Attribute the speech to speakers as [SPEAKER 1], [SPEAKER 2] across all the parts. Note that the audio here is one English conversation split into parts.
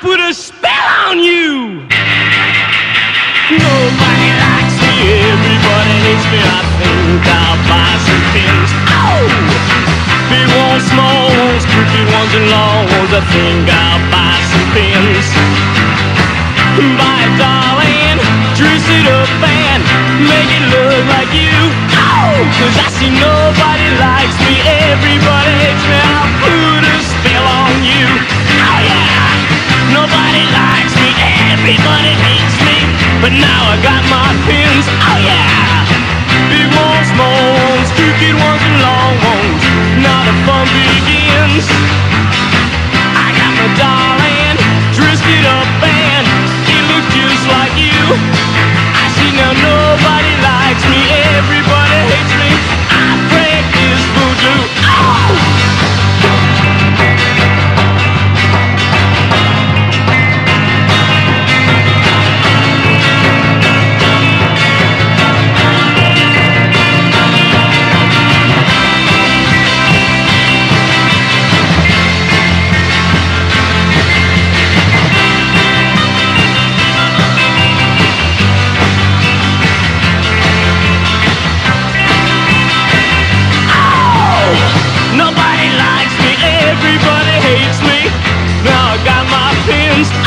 [SPEAKER 1] Put a spell on you. Nobody likes me, everybody hates me. I think I'll buy some pins. Oh! Big ones, small ones, crooked ones, and long ones. I think I'll buy some pins. Buy it, darling, dress it up and make everybody hates me. But now I got my pins, oh yeah! Big ones, small ones, crooked ones, and long ones. Now the fun begins.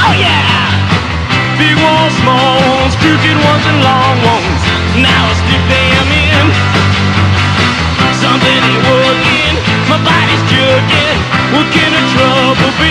[SPEAKER 1] Oh yeah! Big ones, small ones, crooked ones, and long ones. Now I stick them in. Something ain't working, my body's jerking. What can the trouble be?